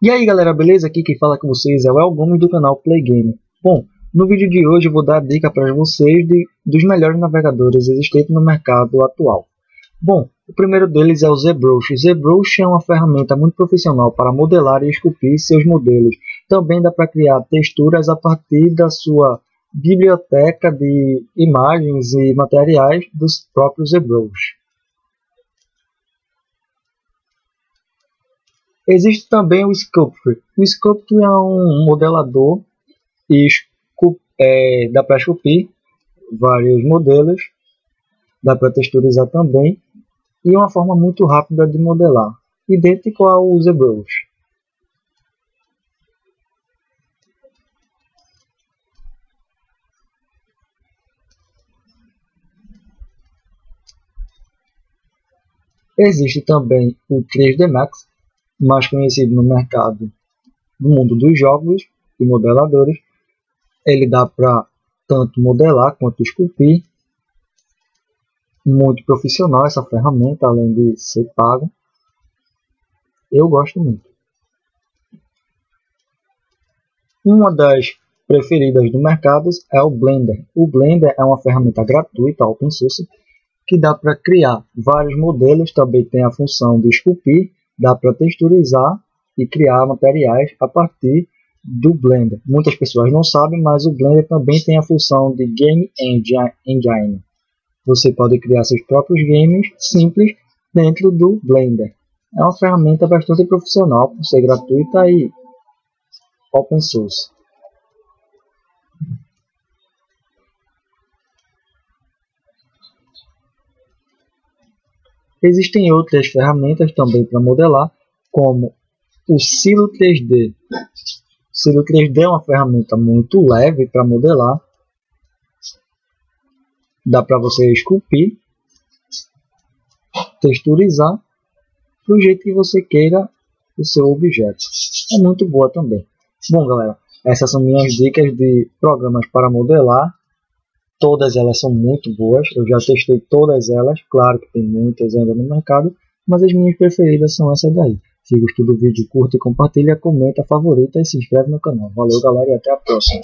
E aí galera, beleza? Aqui quem fala com vocês é o El Gomes do canal Play Game. Bom, no vídeo de hoje eu vou dar dica para vocês de, dos melhores navegadores existentes no mercado atual. Bom, o primeiro deles é o ZBrush. ZBrush é uma ferramenta muito profissional para modelar e esculpir seus modelos. Também dá para criar texturas a partir da sua biblioteca de imagens e materiais dos próprios ZBrush. Existe também o Sculpture. O Sculpture é um modelador e é, dá para esculpir vários modelos, dá para texturizar também e é uma forma muito rápida de modelar, idêntico ao ZBrush. Existe também o 3D Max, mais conhecido no mercado do mundo dos jogos e modeladores. Ele dá para tanto modelar quanto esculpir. Muito profissional essa ferramenta, além de ser pago. Eu gosto muito. Uma das preferidas do mercado é o Blender. O Blender é uma ferramenta gratuita, open source, que dá para criar vários modelos, também tem a função de esculpir dá para texturizar e criar materiais a partir do Blender. Muitas pessoas não sabem, mas o Blender também tem a função de Game Engine. Você pode criar seus próprios games simples dentro do Blender. É uma ferramenta bastante profissional por ser gratuita e open source. Existem outras ferramentas também para modelar, como o Silo 3D. O Silo 3D é uma ferramenta muito leve para modelar. Dá para você esculpir, texturizar do jeito que você queira o seu objeto. É muito boa também. Bom, galera, essas são minhas dicas de programas para modelar Todas elas são muito boas, eu já testei todas elas, claro que tem muitas ainda no mercado, mas as minhas preferidas são essas daí. Se gostou do vídeo, curta e compartilha, comenta, favorita e se inscreve no canal. Valeu galera e até a próxima.